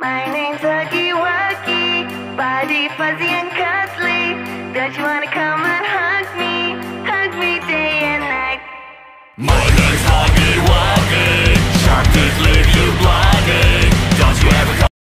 My name's Huggy Wuggy, body fuzzy and cuddly. Don't you wanna come and hug me? Hug me day and night. My name's